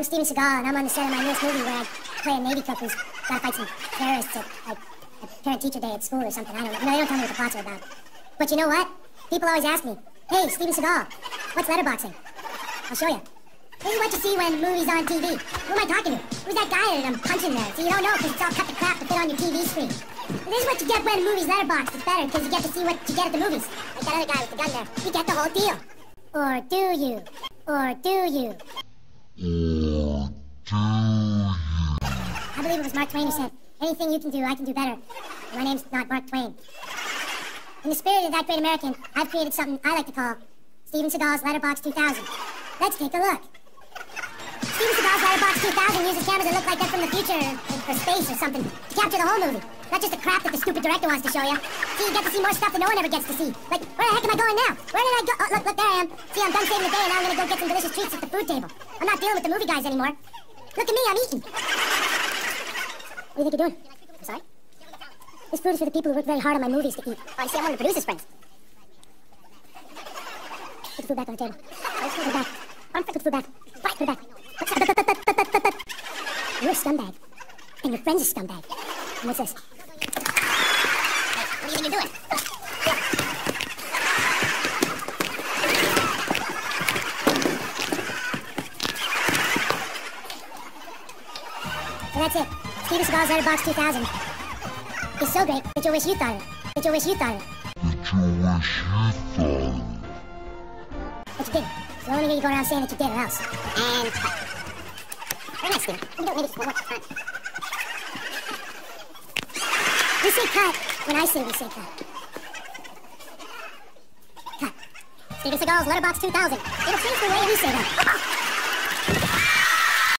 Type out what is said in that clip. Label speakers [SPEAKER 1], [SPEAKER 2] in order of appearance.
[SPEAKER 1] I'm Steven Seagal, and I'm on the set of my newest movie where I play a Navy cook who's got to fight some terrorists at, like, parent-teacher day at school or something. I don't know. No, they don't tell me what the plots are about. But you know what? People always ask me, hey, Steven Seagal, what's letterboxing? I'll show you. This is what you see when movies on TV. Who am I talking to? Who's that guy that I'm punching there? So you don't know because it's all cut to crap to fit on your TV screen. This is what you get when movies letterbox. It's better because you get to see what you get at the movies. Like that other guy with the gun there. You get the whole deal. Or do you? Or do you? I Mark Twain who said, anything you can do, I can do better. My name's not Mark Twain. In the spirit of that great American, I've created something I like to call Steven Seagal's Letterbox 2000. Let's take a look. Steven Seagal's Letterbox 2000 uses cameras that look like they're from the future or space or something to capture the whole movie. Not just the crap that the stupid director wants to show you. See, you get to see more stuff that no one ever gets to see. Like, where the heck am I going now? Where did I go? Oh, look, look, there I am. See, I'm done saving the day and now I'm gonna go get some delicious treats at the food table. I'm not dealing with the movie guys anymore. Look at me, I'm eating. Do you think you're doing? I'm sorry? This food is for the people who work very hard on my movies to eat. Oh, I see, I'm one of the producer's friends. Put the food back on the table. Put it back. I'm put the food back. Right, put it back. You're a scumbag. And your friend's a scumbag. And what's this? What do you think you're doing? So that's it. Steven Seagal's Letterbox 2000. It's so great that you'll wish you thought of it. That you'll wish you thought of it. But you didn't. So the only way you go around saying that you did or else. And cut. Very nice. We can do it maybe just one more time. We say cut when I say we say cut. Cut. Steven Seagal's Letterbox 2000. It'll change the way we say that.